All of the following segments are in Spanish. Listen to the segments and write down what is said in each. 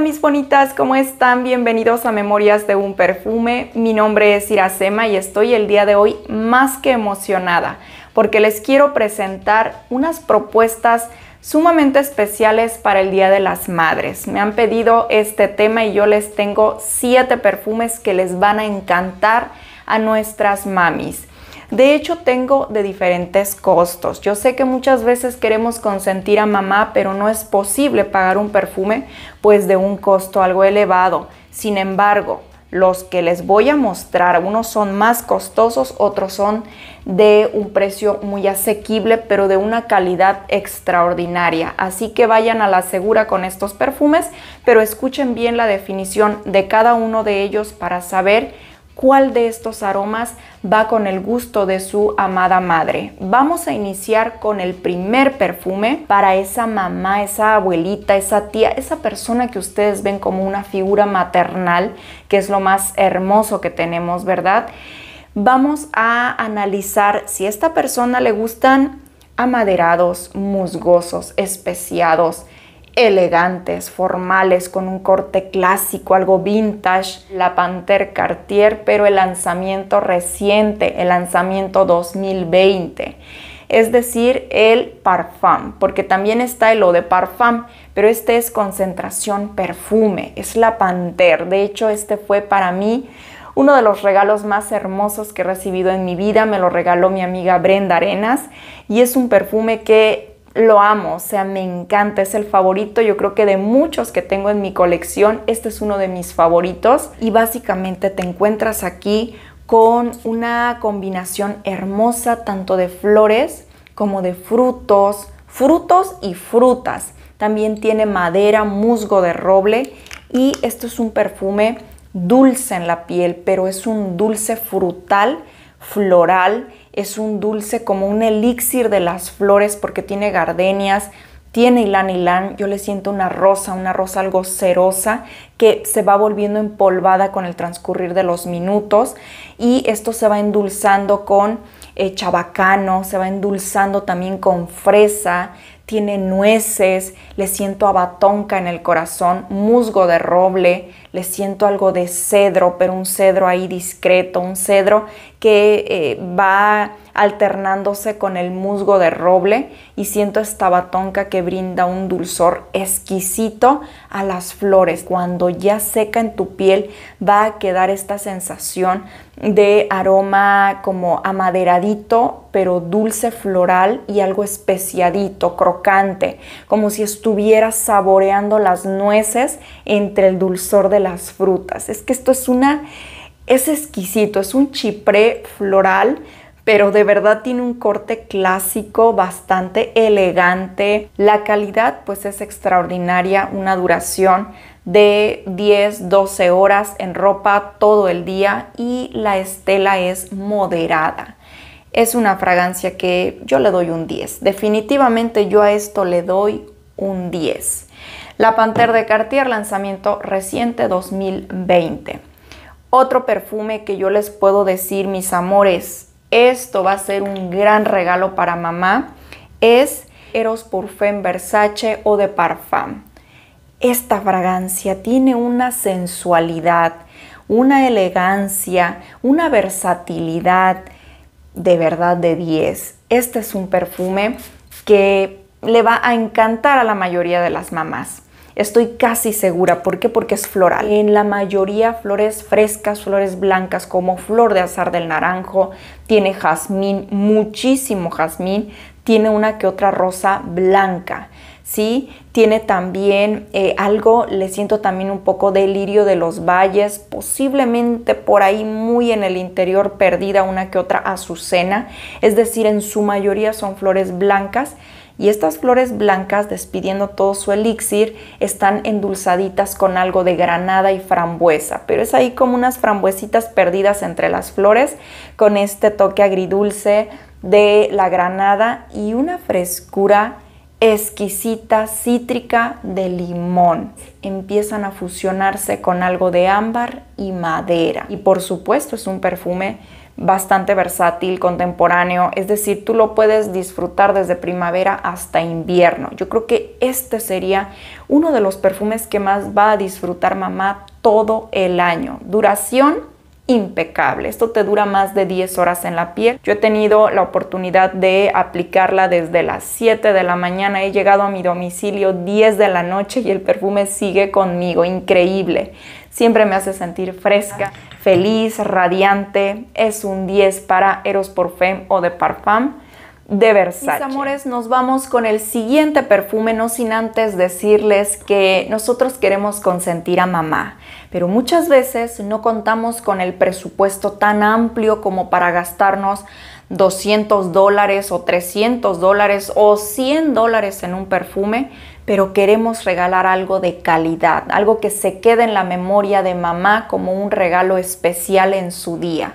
Mis bonitas, ¿cómo están? Bienvenidos a Memorias de un Perfume. Mi nombre es Iracema y estoy el día de hoy más que emocionada porque les quiero presentar unas propuestas sumamente especiales para el Día de las Madres. Me han pedido este tema y yo les tengo siete perfumes que les van a encantar a nuestras mamis. De hecho, tengo de diferentes costos. Yo sé que muchas veces queremos consentir a mamá, pero no es posible pagar un perfume pues de un costo algo elevado. Sin embargo, los que les voy a mostrar, unos son más costosos, otros son de un precio muy asequible, pero de una calidad extraordinaria. Así que vayan a la segura con estos perfumes, pero escuchen bien la definición de cada uno de ellos para saber cuál de estos aromas va con el gusto de su amada madre. Vamos a iniciar con el primer perfume para esa mamá, esa abuelita, esa tía, esa persona que ustedes ven como una figura maternal, que es lo más hermoso que tenemos, ¿verdad? Vamos a analizar si a esta persona le gustan amaderados, musgosos, especiados, elegantes, formales, con un corte clásico, algo vintage, la Panther Cartier, pero el lanzamiento reciente, el lanzamiento 2020. Es decir, el Parfum, porque también está el eau de Parfum, pero este es concentración perfume, es la Panther. De hecho, este fue para mí uno de los regalos más hermosos que he recibido en mi vida. Me lo regaló mi amiga Brenda Arenas y es un perfume que lo amo, o sea, me encanta, es el favorito, yo creo que de muchos que tengo en mi colección, este es uno de mis favoritos y básicamente te encuentras aquí con una combinación hermosa tanto de flores como de frutos, frutos y frutas. También tiene madera, musgo de roble y esto es un perfume dulce en la piel, pero es un dulce frutal, floral es un dulce como un elixir de las flores porque tiene gardenias, tiene ilán ilán, yo le siento una rosa, una rosa algo cerosa que se va volviendo empolvada con el transcurrir de los minutos y esto se va endulzando con eh, chabacano, se va endulzando también con fresa, tiene nueces, le siento abatonca en el corazón, musgo de roble, le siento algo de cedro, pero un cedro ahí discreto, un cedro que eh, va alternándose con el musgo de roble y siento esta batonca que brinda un dulzor exquisito a las flores. Cuando ya seca en tu piel va a quedar esta sensación de aroma como amaderadito, pero dulce floral y algo especiadito, crocante, como si estuvieras saboreando las nueces entre el dulzor de las frutas. Es que esto es una es exquisito, es un chipré floral pero de verdad tiene un corte clásico bastante elegante. La calidad pues es extraordinaria, una duración de 10, 12 horas en ropa todo el día y la estela es moderada. Es una fragancia que yo le doy un 10. Definitivamente yo a esto le doy un 10. La Panther de Cartier, lanzamiento reciente 2020. Otro perfume que yo les puedo decir, mis amores, esto va a ser un gran regalo para mamá, es Eros Parfum Versace o de Parfum. Esta fragancia tiene una sensualidad, una elegancia, una versatilidad de verdad de 10. Este es un perfume que le va a encantar a la mayoría de las mamás. Estoy casi segura. ¿Por qué? Porque es floral. En la mayoría flores frescas, flores blancas como flor de azar del naranjo. Tiene jazmín, muchísimo jazmín. Tiene una que otra rosa blanca. ¿sí? Tiene también eh, algo, le siento también un poco de lirio de los valles, posiblemente por ahí muy en el interior perdida una que otra azucena, es decir, en su mayoría son flores blancas y estas flores blancas, despidiendo todo su elixir, están endulzaditas con algo de granada y frambuesa, pero es ahí como unas frambuesitas perdidas entre las flores, con este toque agridulce de la granada y una frescura exquisita cítrica de limón. Empiezan a fusionarse con algo de ámbar y madera. Y por supuesto es un perfume bastante versátil, contemporáneo, es decir, tú lo puedes disfrutar desde primavera hasta invierno. Yo creo que este sería uno de los perfumes que más va a disfrutar mamá todo el año. Duración impecable. Esto te dura más de 10 horas en la piel. Yo he tenido la oportunidad de aplicarla desde las 7 de la mañana. He llegado a mi domicilio 10 de la noche y el perfume sigue conmigo. Increíble. Siempre me hace sentir fresca, feliz, radiante. Es un 10 para Eros Parfum o de Parfum de Versace. Mis amores, nos vamos con el siguiente perfume, no sin antes decirles que nosotros queremos consentir a mamá, pero muchas veces no contamos con el presupuesto tan amplio como para gastarnos 200 dólares o 300 dólares o 100 dólares en un perfume, pero queremos regalar algo de calidad, algo que se quede en la memoria de mamá como un regalo especial en su día.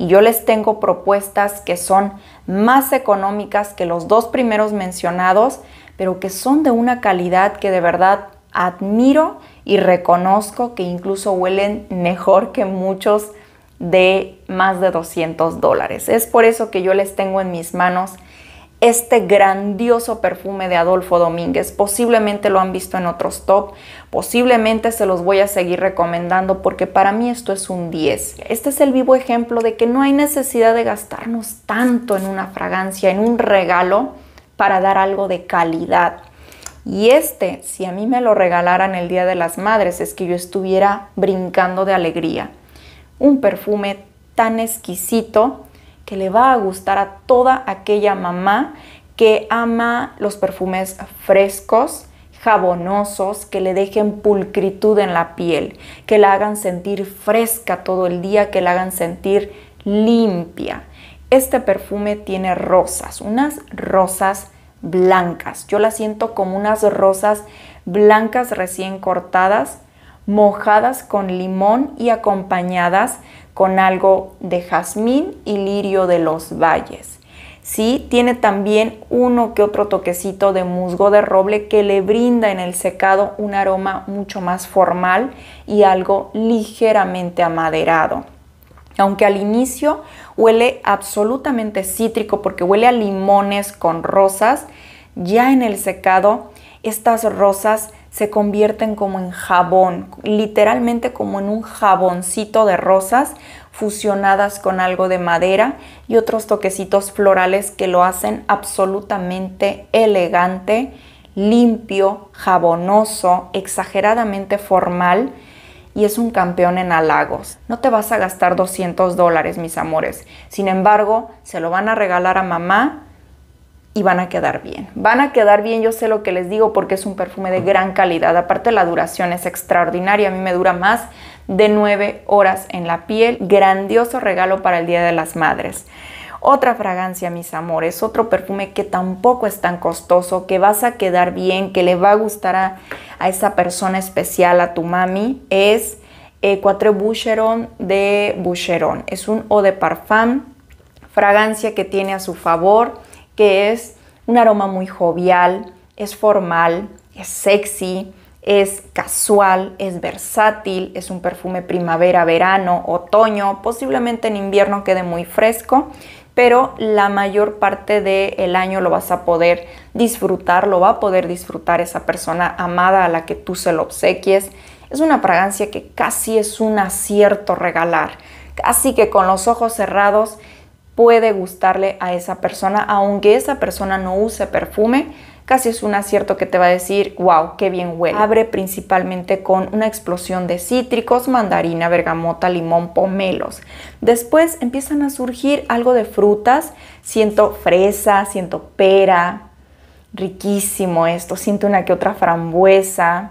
Y yo les tengo propuestas que son más económicas que los dos primeros mencionados, pero que son de una calidad que de verdad admiro y reconozco que incluso huelen mejor que muchos de más de 200 dólares. Es por eso que yo les tengo en mis manos este grandioso perfume de Adolfo Domínguez. Posiblemente lo han visto en otros top, posiblemente se los voy a seguir recomendando porque para mí esto es un 10. Este es el vivo ejemplo de que no hay necesidad de gastarnos tanto en una fragancia, en un regalo para dar algo de calidad. Y este, si a mí me lo regalaran el Día de las Madres, es que yo estuviera brincando de alegría. Un perfume tan exquisito que le va a gustar a toda aquella mamá que ama los perfumes frescos, jabonosos, que le dejen pulcritud en la piel, que la hagan sentir fresca todo el día, que la hagan sentir limpia. Este perfume tiene rosas, unas rosas blancas. Yo las siento como unas rosas blancas recién cortadas, mojadas con limón y acompañadas con algo de jazmín y lirio de los valles. Sí, tiene también uno que otro toquecito de musgo de roble que le brinda en el secado un aroma mucho más formal y algo ligeramente amaderado. Aunque al inicio huele absolutamente cítrico porque huele a limones con rosas, ya en el secado estas rosas se convierten como en jabón, literalmente como en un jaboncito de rosas fusionadas con algo de madera y otros toquecitos florales que lo hacen absolutamente elegante, limpio, jabonoso, exageradamente formal y es un campeón en halagos. No te vas a gastar 200 dólares, mis amores. Sin embargo, se lo van a regalar a mamá y van a quedar bien. Van a quedar bien, yo sé lo que les digo porque es un perfume de gran calidad. Aparte la duración es extraordinaria, a mí me dura más de 9 horas en la piel. Grandioso regalo para el Día de las Madres. Otra fragancia, mis amores, otro perfume que tampoco es tan costoso, que vas a quedar bien, que le va a gustar a, esa persona especial, a tu mami, es eh, Quatre Boucheron de Boucheron. Es un eau de parfum, fragancia que tiene a su favor que es un aroma muy jovial, es formal, es sexy, es casual, es versátil, es un perfume primavera, verano, otoño, posiblemente en invierno quede muy fresco, pero la mayor parte del año lo vas a poder disfrutar, lo va a poder disfrutar esa persona amada a la que tú se lo obsequies. Es una fragancia que casi es un acierto regalar, casi que con los ojos cerrados puede gustarle a esa persona, aunque esa persona no use perfume, casi es un acierto que te va a decir, wow, qué bien huele. Abre principalmente con una explosión de cítricos, mandarina, bergamota, limón, pomelos. Después empiezan a surgir algo de frutas, siento fresa, siento pera, riquísimo esto, siento una que otra frambuesa.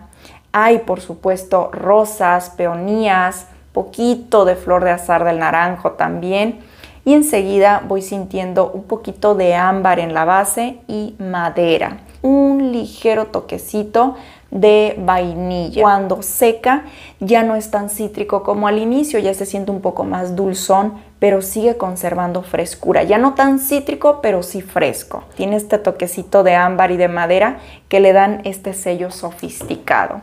Hay, por supuesto, rosas, peonías, poquito de flor de azar del naranjo también y enseguida voy sintiendo un poquito de ámbar en la base y madera. Un ligero toquecito de vainilla. Cuando seca ya no es tan cítrico como al inicio, ya se siente un poco más dulzón, pero sigue conservando frescura. Ya no tan cítrico, pero sí fresco. Tiene este toquecito de ámbar y de madera que le dan este sello sofisticado.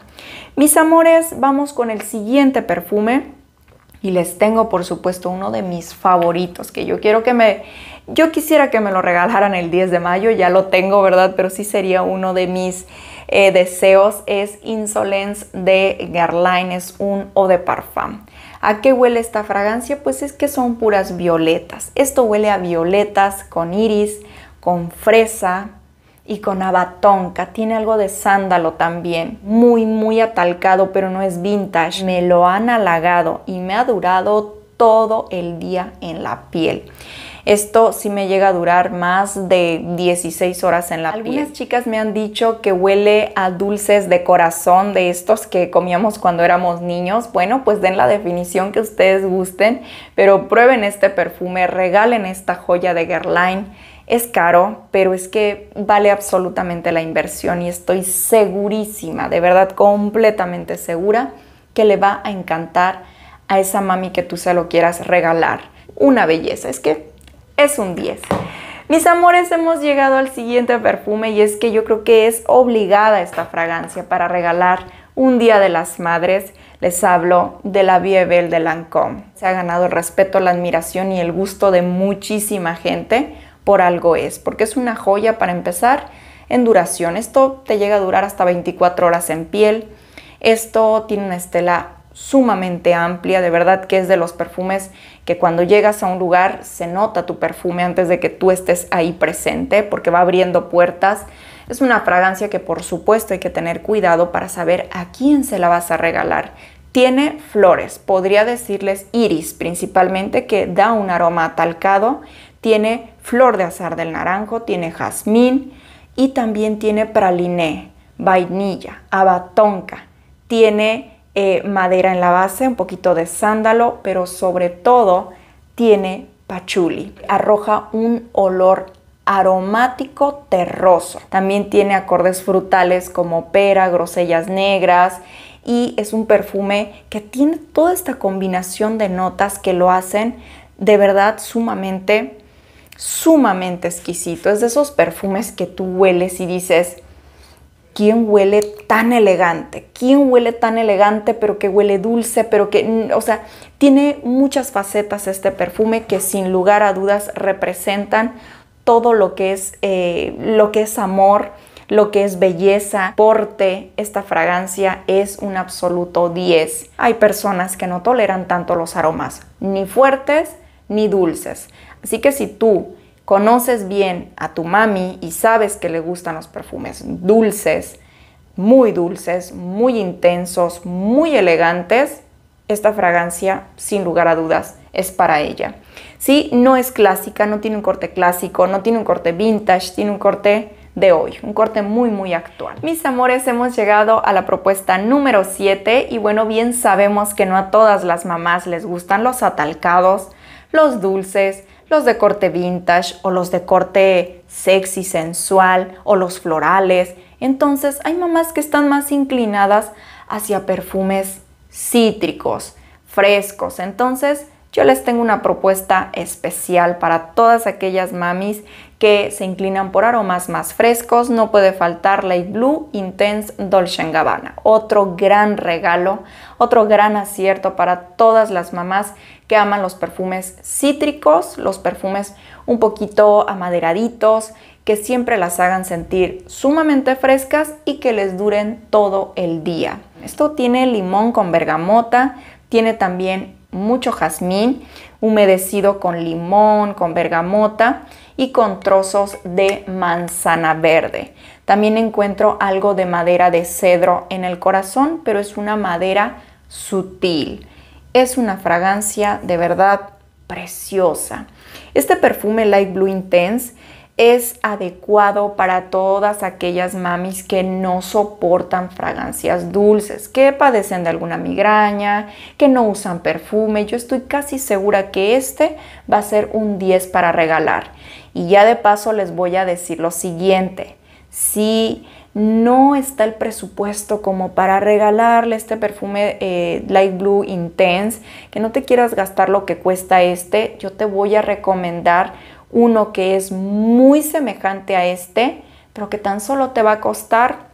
Mis amores, vamos con el siguiente perfume. Y les tengo, por supuesto, uno de mis favoritos que yo quiero que me yo quisiera que me lo regalaran el 10 de mayo, ya lo tengo, ¿verdad? Pero sí sería uno de mis eh, deseos. Es Insolence de Guerlain, es un eau de parfum. ¿A qué huele esta fragancia? Pues es que son puras violetas. Esto huele a violetas con iris, con fresa y con abatonca. Tiene algo de sándalo también. Muy, muy atalcado, pero no es vintage. Me lo han halagado y me ha durado todo el día en la piel. Esto sí me llega a durar más de 16 horas en la piel. Algunas chicas me han dicho que huele a dulces de corazón de estos que comíamos cuando éramos niños. Bueno, pues den la definición que ustedes gusten, pero prueben este perfume, regalen esta joya de Guerlain. Es caro, pero es que vale absolutamente la inversión y estoy segurísima, de verdad completamente segura, que le va a encantar a esa mami que tú se lo quieras regalar. Una belleza, es que es un 10. Mis amores, hemos llegado al siguiente perfume y es que yo creo que es obligada esta fragancia para regalar un Día de las Madres. Les hablo de la Vie de Lancôme. Se ha ganado el respeto, la admiración y el gusto de muchísima gente. Por algo es, porque es una joya para empezar en duración. Esto te llega a durar hasta 24 horas en piel. Esto tiene una estela sumamente amplia, de verdad que es de los perfumes que cuando llegas a un lugar se nota tu perfume antes de que tú estés ahí presente porque va abriendo puertas. Es una fragancia que por supuesto hay que tener cuidado para saber a quién se la vas a regalar. Tiene flores, podría decirles iris principalmente, que da un aroma atalcado. Tiene flor de azar del naranjo, tiene jazmín y también tiene praliné, vainilla, abatonca. Tiene eh, madera en la base, un poquito de sándalo, pero sobre todo tiene pachuli. Arroja un olor aromático terroso. También tiene acordes frutales como pera, grosellas negras y es un perfume que tiene toda esta combinación de notas que lo hacen de verdad sumamente, sumamente exquisito. Es de esos perfumes que tú hueles y dices, ¿quién huele tan elegante? ¿Quién huele tan elegante pero que huele dulce, pero que, o sea, tiene muchas facetas este perfume que sin lugar a dudas representan todo lo que es, eh, lo que es amor, lo que es belleza, porte, esta fragancia es un absoluto 10. Hay personas que no toleran tanto los aromas, ni fuertes ni dulces. Así que si tú conoces bien a tu mami y sabes que le gustan los perfumes dulces, muy dulces, muy intensos, muy elegantes, esta fragancia, sin lugar a dudas, es para ella. Sí, no es clásica, no tiene un corte clásico, no tiene un corte vintage, tiene un corte de hoy, un corte muy muy actual. Mis amores, hemos llegado a la propuesta número 7 y bueno, bien sabemos que no a todas las mamás les gustan los atalcados, los dulces, los de corte vintage o los de corte sexy, sensual o los florales. Entonces hay mamás que están más inclinadas hacia perfumes cítricos, frescos. Entonces yo les tengo una propuesta especial para todas aquellas mamis que se inclinan por aromas más frescos. No puede faltar Light Blue Intense Dolce Gabbana. Otro gran regalo, otro gran acierto para todas las mamás que aman los perfumes cítricos, los perfumes un poquito amaderaditos, que siempre las hagan sentir sumamente frescas y que les duren todo el día. Esto tiene limón con bergamota, tiene también mucho jazmín humedecido con limón, con bergamota y con trozos de manzana verde. También encuentro algo de madera de cedro en el corazón, pero es una madera sutil. Es una fragancia de verdad preciosa. Este perfume Light Blue Intense es adecuado para todas aquellas mamis que no soportan fragancias dulces, que padecen de alguna migraña, que no usan perfume. Yo estoy casi segura que este va a ser un 10 para regalar. Y ya de paso les voy a decir lo siguiente. Si no está el presupuesto como para regalarle este perfume eh, Light Blue Intense, que no te quieras gastar lo que cuesta este, yo te voy a recomendar uno que es muy semejante a este, pero que tan solo te va a costar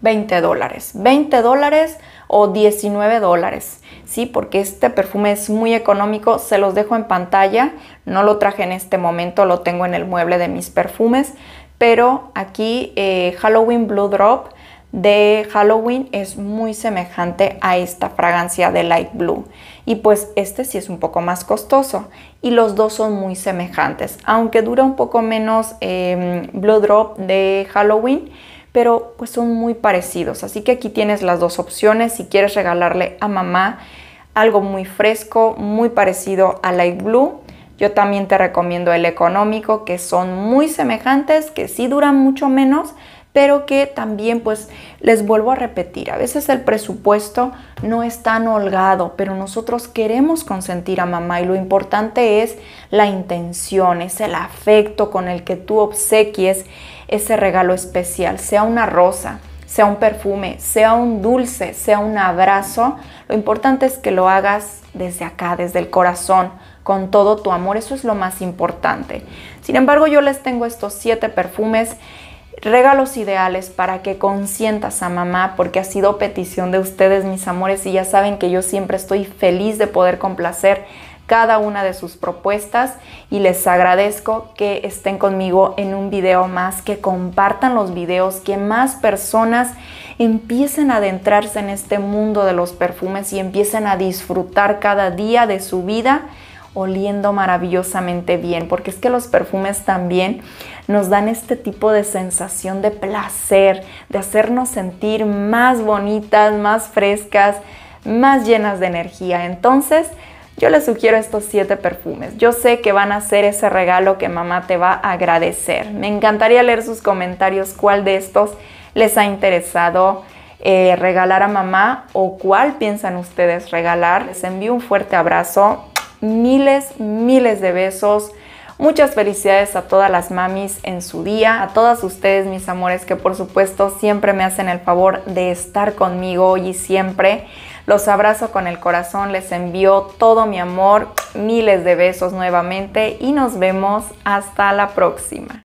20 dólares. 20 dólares o 19 dólares, ¿sí? Porque este perfume es muy económico, se los dejo en pantalla, no lo traje en este momento, lo tengo en el mueble de mis perfumes, pero aquí eh, Halloween Blue Drop de Halloween es muy semejante a esta fragancia de Light Blue. Y pues este sí es un poco más costoso y los dos son muy semejantes, aunque dura un poco menos Blue Drop de Halloween, pero pues son muy parecidos. Así que aquí tienes las dos opciones si quieres regalarle a mamá algo muy fresco, muy parecido a Light Blue yo también te recomiendo el económico, que son muy semejantes, que sí duran mucho menos, pero que también pues les vuelvo a repetir, a veces el presupuesto no es tan holgado, pero nosotros queremos consentir a mamá y lo importante es la intención, es el afecto con el que tú obsequies ese regalo especial, sea una rosa, sea un perfume, sea un dulce, sea un abrazo, lo importante es que lo hagas desde acá, desde el corazón, con todo tu amor, eso es lo más importante. Sin embargo, yo les tengo estos siete perfumes, regalos ideales para que consientas a mamá, porque ha sido petición de ustedes, mis amores, y ya saben que yo siempre estoy feliz de poder complacer cada una de sus propuestas y les agradezco que estén conmigo en un video más, que compartan los videos, que más personas empiecen a adentrarse en este mundo de los perfumes y empiecen a disfrutar cada día de su vida oliendo maravillosamente bien, porque es que los perfumes también nos dan este tipo de sensación de placer, de hacernos sentir más bonitas, más frescas, más llenas de energía. Entonces, yo les sugiero estos siete perfumes. Yo sé que van a ser ese regalo que mamá te va a agradecer. Me encantaría leer sus comentarios cuál de estos les ha interesado eh, regalar a mamá o cuál piensan ustedes regalar. Les envío un fuerte abrazo miles, miles de besos. Muchas felicidades a todas las mamis en su día, a todas ustedes mis amores que por supuesto siempre me hacen el favor de estar conmigo hoy y siempre. Los abrazo con el corazón, les envío todo mi amor, miles de besos nuevamente y nos vemos hasta la próxima.